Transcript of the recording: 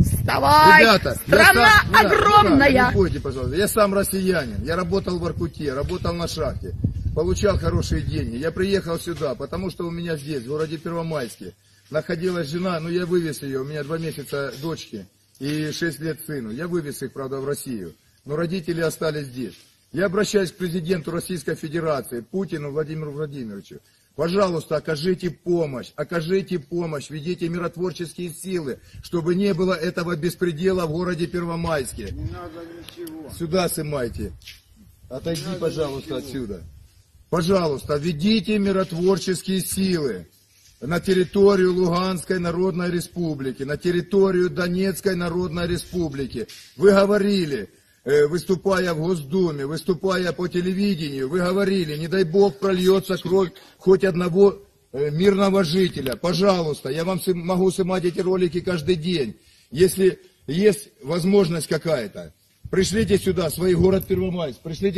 Вставай! Ребята, Страна сам, огромная! не ходите, пожалуйста. Я сам россиянин. Я работал в Аркуте, работал на шахте. Получал хорошие деньги. Я приехал сюда, потому что у меня здесь, в городе Первомайске, находилась жена, ну я вывез ее, у меня два месяца дочки и шесть лет сыну. Я вывез их, правда, в Россию. Но родители остались здесь. Я обращаюсь к президенту Российской Федерации, Путину Владимиру Владимировичу. Пожалуйста, окажите помощь, окажите помощь, ведите миротворческие силы, чтобы не было этого беспредела в городе Первомайске. Не надо ничего. Сюда сымайте. Отойди, пожалуйста, отсюда. Пожалуйста, ведите миротворческие силы на территорию Луганской Народной Республики, на территорию Донецкой Народной Республики. Вы говорили, выступая в Госдуме, выступая по телевидению, вы говорили, не дай бог прольется кровь хоть одного э, мирного жителя. Пожалуйста, я вам могу снимать эти ролики каждый день. Если есть возможность какая-то, пришлите сюда свой город Первомайск, пришлите